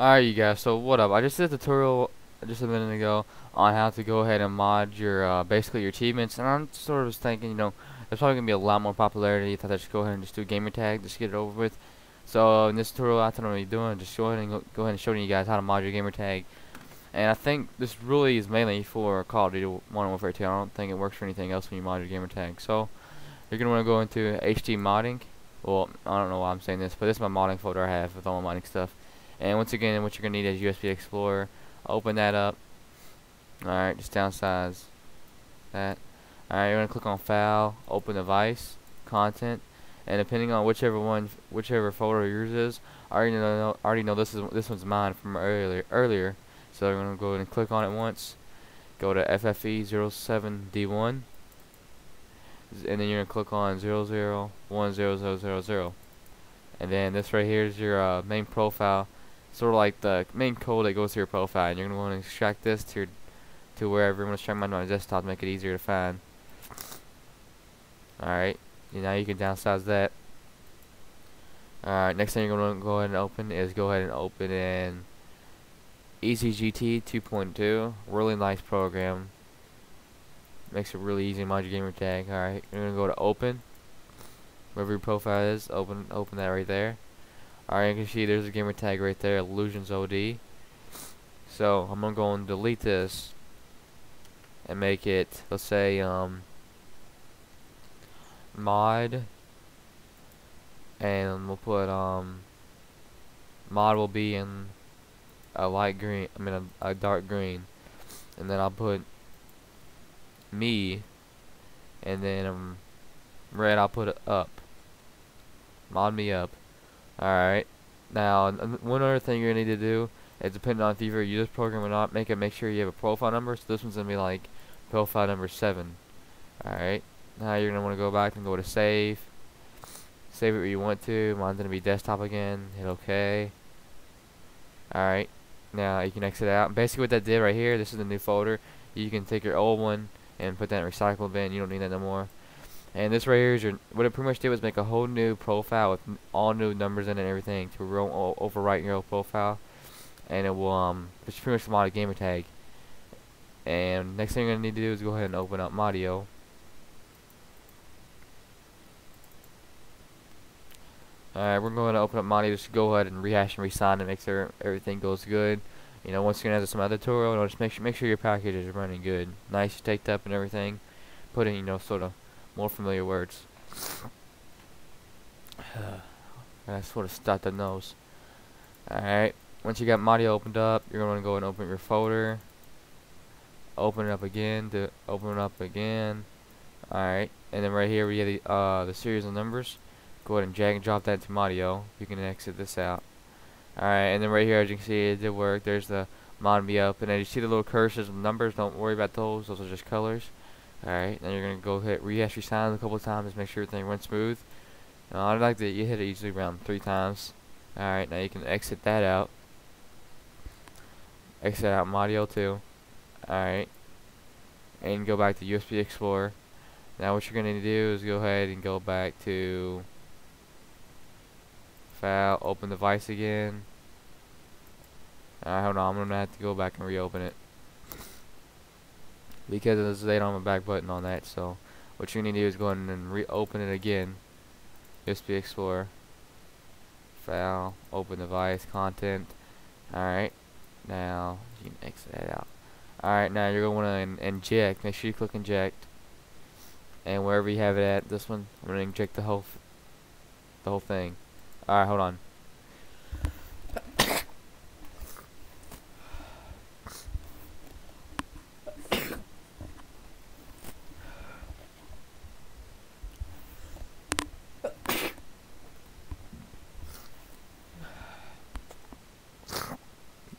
Alright you guys, so what up? I just did a tutorial just a minute ago on how to go ahead and mod your, uh, basically your achievements, and I'm sort of thinking, you know, there's probably going to be a lot more popularity, I thought I'd just go ahead and just do gamer tag, just get it over with. So in this tutorial, I know what you're doing, just go ahead and go, go ahead and show you guys how to mod your gamer tag. And I think this really is mainly for Call of Duty Modern Warfare 2, I don't think it works for anything else when you mod your gamer tag. So, you're going to want to go into HD modding, well, I don't know why I'm saying this, but this is my modding folder I have with all my modding stuff. And once again, what you're going to need is USB Explorer. Open that up. Alright, just downsize that. Alright, you're going to click on File, Open Device, Content, and depending on whichever one, whichever folder yours is, I already know, already know this is this one's mine from earlier. Earlier, so I'm going to go ahead and click on it once. Go to FFFE07D1, and then you're going to click on 00100000, and then this right here is your uh, main profile sort of like the main code that goes to your profile and you're going to want to extract this to your to wherever you want to extract mine on my desktop to make it easier to find. Alright now you can downsize that. Alright next thing you're going to go ahead and open is go ahead and open in EzGT 2.2 really nice program. Makes it really easy to mod your gamer tag alright. You're going to go to open wherever your profile is open open that right there Alright, you can see there's a gamer tag right there, Elluzions OD. So, I'm to go and delete this and make it, let's say, um, mod, and we'll put, um, mod will be in a light green, I mean a, a dark green, and then I'll put me, and then um, red I'll put up, mod me up, Alright. Now, one other thing you're going to need to do is depending on if you've used this program or not, make it make sure you have a profile number. So this one's going to be like profile number 7. Alright. Now you're going to want to go back and go to save. Save it where you want to. Mine's going to be desktop again. Hit OK. Alright. Now you can exit out. Basically what that did right here, this is the new folder. You can take your old one and put that in recycle bin. You don't need that no more. And this right here is your, what it pretty much did was make a whole new profile with all new numbers in it and everything to overwrite your old profile. And it will, um, it's pretty much a mod gamer tag. And next thing you're going to need to do is go ahead and open up Modio. Alright, we're going to open up Modio just go ahead and rehash and resign to make sure everything goes good. You know, once you're going to have some other tutorial, you know, just make sure, make sure your package is running good. Nice taped up and everything. Put in, you know, sort of more familiar words. I sort of stuck the nose. Alright, once you got Modio opened up, you're going to go and open your folder. Open it up again, to open it up again. Alright, and then right here we have the, uh, the series of numbers. Go ahead and drag and drop that into Modio. You can exit this out. Alright, and then right here as you can see it did work. There's the mod me up. And then you see the little cursors and numbers. Don't worry about those. Those are just colors. Alright, then you're going to go hit rehash your a couple of times, make sure everything went smooth. Uh, I'd like that you hit it usually around three times. Alright, now you can exit that out. Exit out Modio 2. Alright. And go back to USB Explorer. Now what you're going to do is go ahead and go back to File, open device again. Alright, hold on, I'm going to have to go back and reopen it because they don't have a back button on that so what you need to do is go in and reopen it again. USB Explorer. File. Open device content. Alright. Now you can exit that out. Alright now you're going to want to inject. Make sure you click inject. And wherever you have it at this one I'm going to inject the whole the whole thing. Alright hold on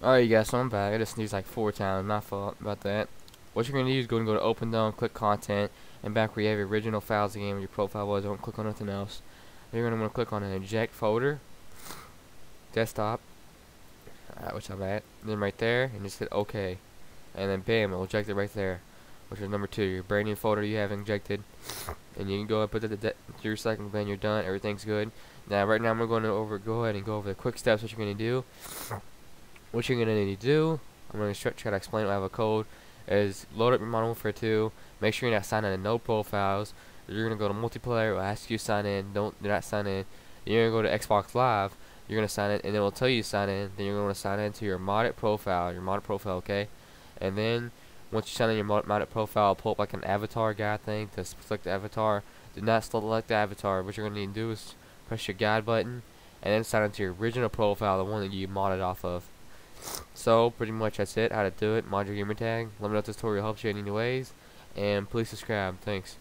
Alright you guys, so I'm back. I just sneezed like four times, my fault about that. What you're going to do is go and go to open down, click content, and back where you have your original files again where your profile was, don't click on nothing else. You're going to want to click on an eject folder, desktop, Alright, which I'm at, then right there, and just hit OK. And then bam, it'll eject it right there, which is number two, your brand new folder you have injected. And you can go and put it to your second bin, you're done, everything's good. Now right now I'm going to go over, go ahead and go over the quick steps what you're going to do what you're gonna need to do, I'm gonna try to explain. I have a code. Is load up your Modern Warfare 2. Make sure you're not signed in to no profiles. You're gonna go to multiplayer. It will ask you to sign in. Don't do not sign in. You're gonna go to Xbox Live. You're gonna sign in, and it will tell you to sign in. Then you're gonna sign in to your modded profile. Your modded profile, okay? And then once you sign in your mod modded profile, pull up like an avatar guy thing to select the avatar. Do not select the avatar. What you're gonna need to do is press your guide button, and then sign into your original profile, the one that you modded off of. So pretty much that's it. How to do it. Mod your gamer tag. Let me know if this tutorial helps you in any ways, and please subscribe. Thanks.